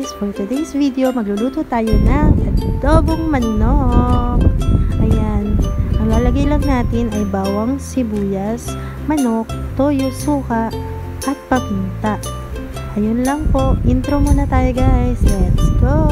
guys! For today's video, magluluto tayo ng adobong manok. Ayan. Ang lalagay lang natin ay bawang, sibuyas, manok, toyo, suka, at paminta. Ayun lang po. Intro muna tayo guys. Let's go!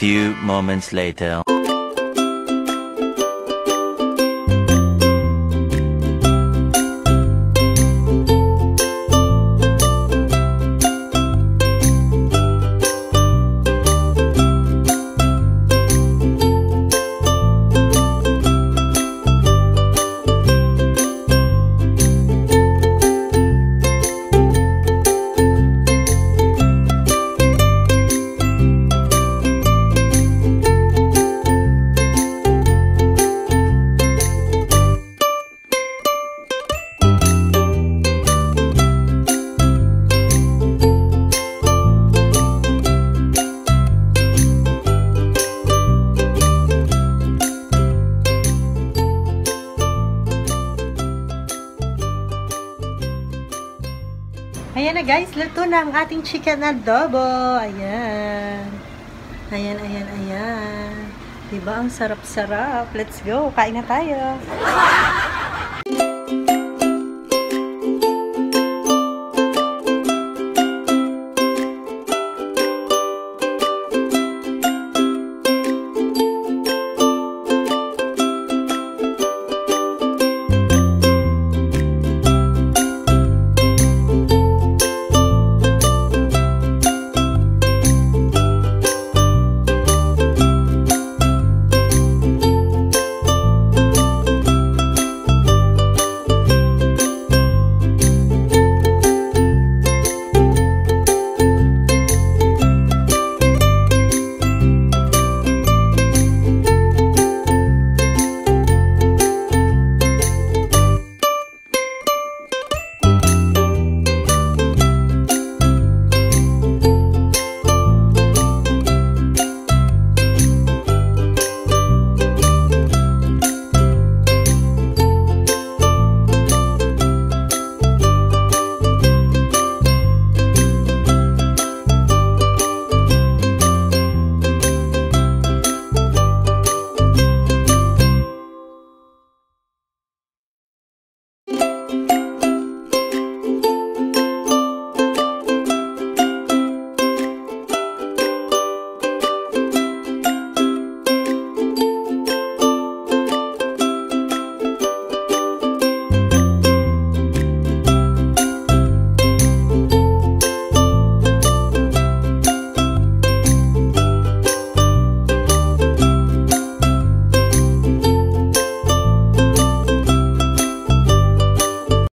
Few moments later. Guys, luto na ang ating chicken adobo. Ayan. Ayan, ayan, ayan. Diba ang sarap-sarap? Let's go, kain na tayo.